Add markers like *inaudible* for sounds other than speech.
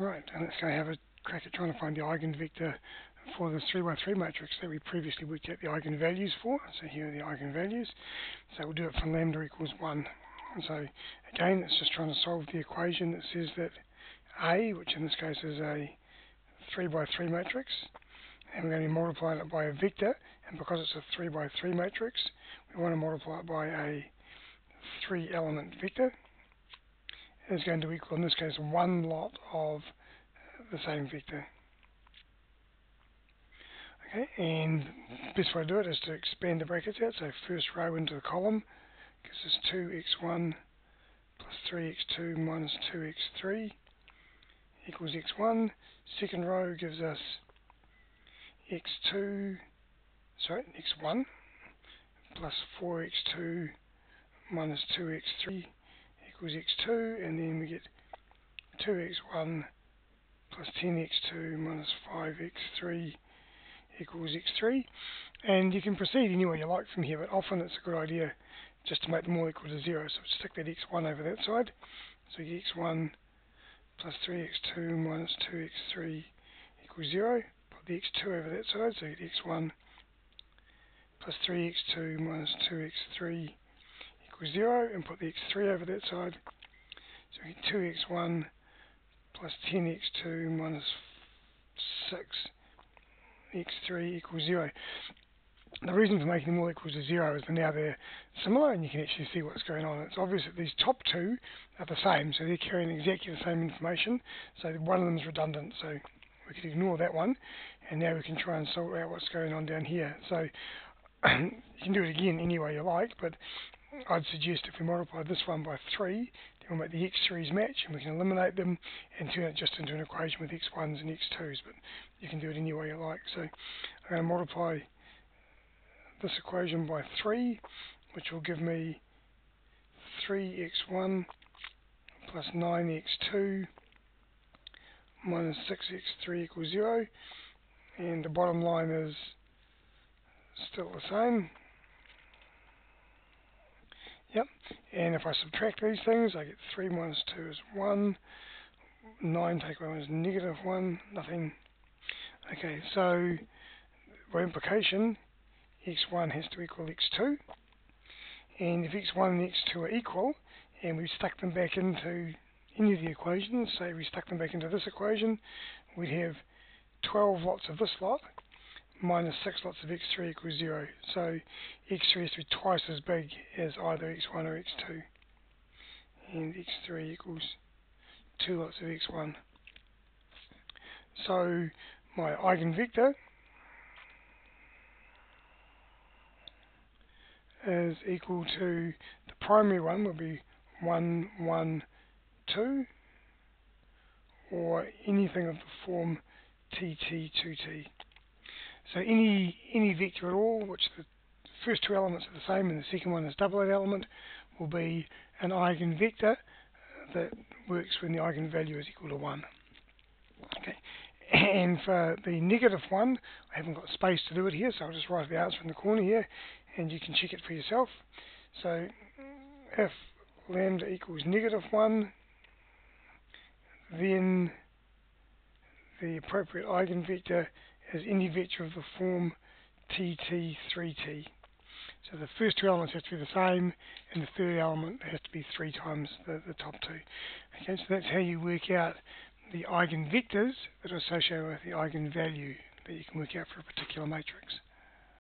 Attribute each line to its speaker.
Speaker 1: Right, and let's go have a crack at trying to find the eigenvector for the 3 by 3 matrix that we previously worked out the eigenvalues for. So here are the eigenvalues. So we'll do it for lambda equals 1. And so again, it's just trying to solve the equation that says that A, which in this case is a 3 by 3 matrix, and we're going to be multiplying it by a vector, and because it's a 3 by 3 matrix, we want to multiply it by a 3 element vector, is going to equal, in this case, one lot of uh, the same vector. Okay, and the best way to do it is to expand the brackets out. So first row into the column gives us 2x1 plus 3x2 minus 2x3 equals x1. Second row gives us x2, sorry, x1 plus 4x2 minus 2x3 equals x2, and then we get 2x1 plus 10x2 minus 5x3 equals x3. And you can proceed any way you like from here, but often it's a good idea just to make them all equal to 0. So stick that x1 over that side. So you get x1 plus 3x2 minus 2x3 equals 0. Put the x2 over that side, so you get x1 plus 3x2 minus 2x3 equals 0 and put the x3 over that side. So we get 2x1 plus 10x2 minus 6 x3 equals 0. The reason for making them all equal to 0 is that now they're similar and you can actually see what's going on. It's obvious that these top two are the same, so they're carrying exactly the same information, so one of them is redundant, so we can ignore that one, and now we can try and sort out what's going on down here. So *clears throat* you can do it again any way you like, but I'd suggest if we multiply this one by 3, then we'll make the x3's match and we can eliminate them and turn it just into an equation with x1s and x2s, but you can do it any way you like. So I'm going to multiply this equation by 3, which will give me 3x1 plus 9x2 minus 6x3 equals 0, and the bottom line is still the same. Yep, and if I subtract these things, I get 3 minus 2 is 1, 9 take away 1 is negative 1, nothing. Okay, so by implication, x1 has to equal x2, and if x1 and x2 are equal, and we stuck them back into any of the equations, say we stuck them back into this equation, we'd have 12 lots of this lot, minus 6 lots of x3 equals 0. So x3 has to be twice as big as either x1 or x2. And x3 equals 2 lots of x1. So my eigenvector is equal to the primary one will be 1, 1, 2 or anything of the form tt, 2t. So any any vector at all, which the first two elements are the same and the second one is double that element, will be an eigenvector that works when the eigenvalue is equal to 1. Okay, and for the negative one, I haven't got space to do it here, so I'll just write the answer in the corner here, and you can check it for yourself. So if lambda equals negative 1, then the appropriate eigenvector as any vector of the form tt3t. So the first two elements have to be the same, and the third element has to be three times the, the top two. Okay, so that's how you work out the eigenvectors that are associated with the eigenvalue that you can work out for a particular matrix.